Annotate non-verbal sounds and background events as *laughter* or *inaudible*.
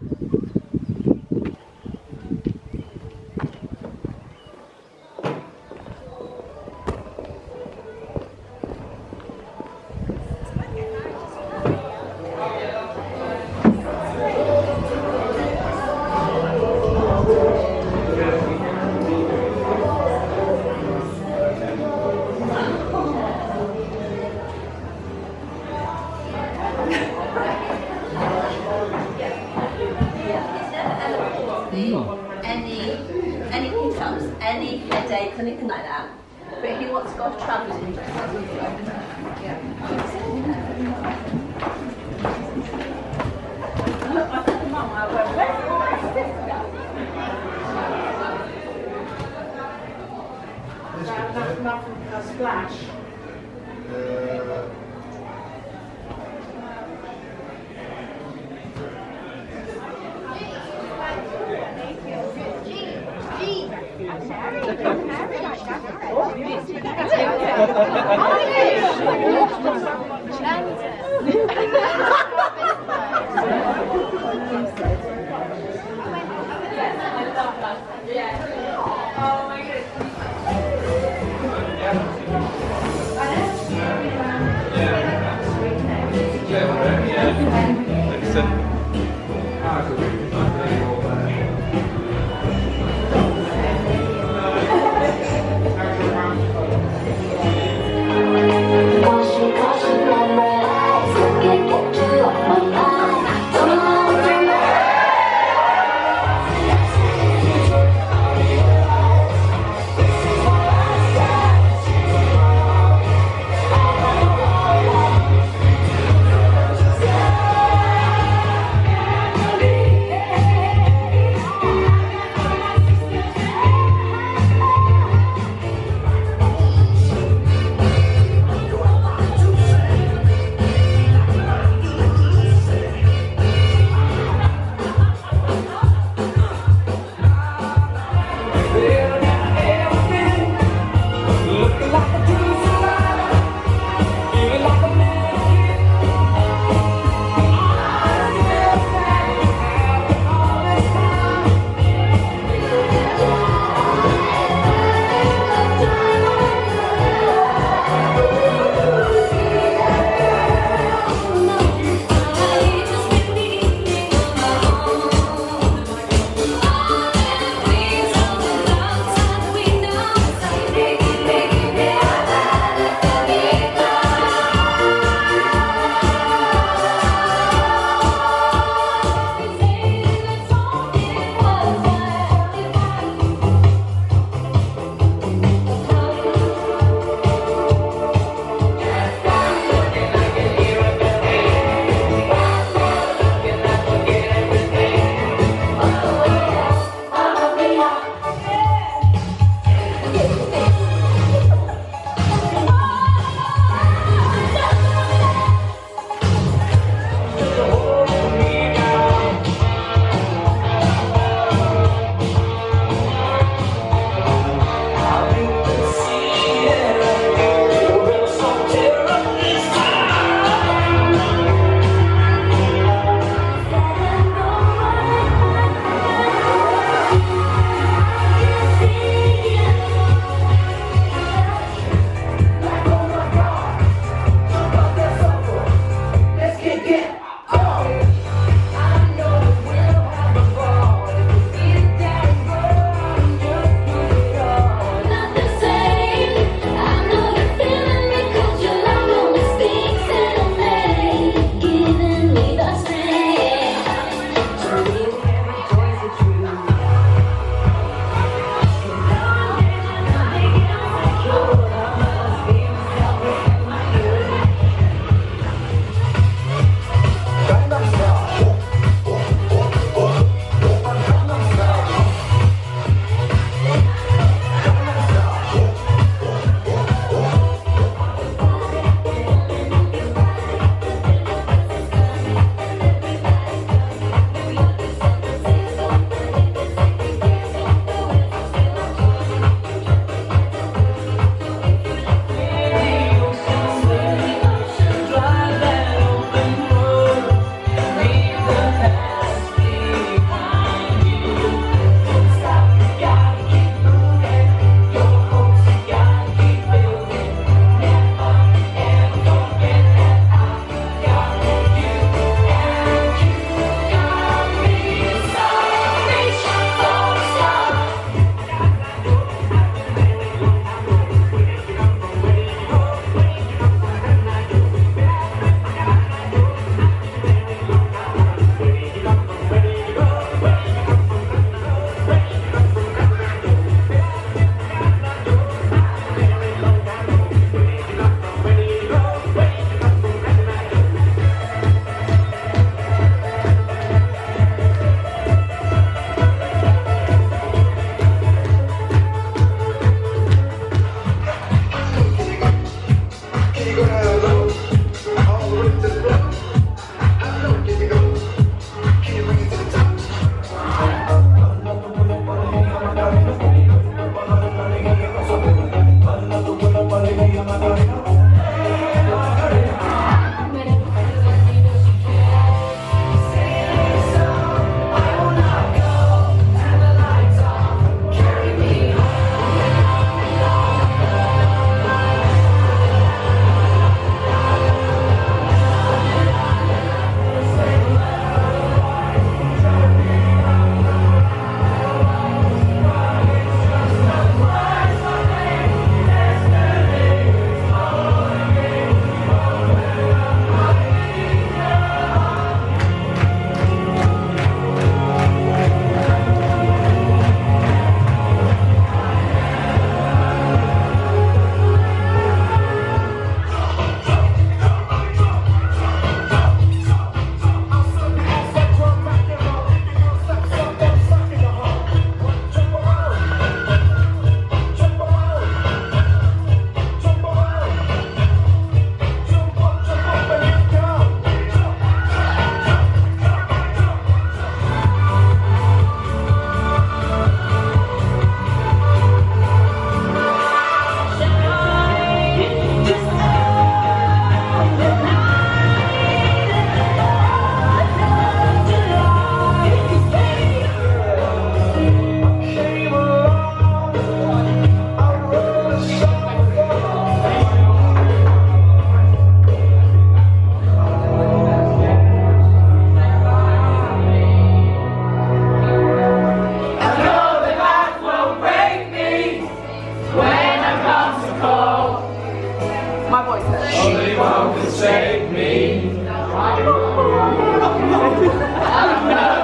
any any hiccups, any headache, anything like that. But he wants to go travelling. I said to Mum, I went, where's my sister? Nothing, nothing, a splash. Yeah. *laughs* love is my voice. Only one can save me. *laughs*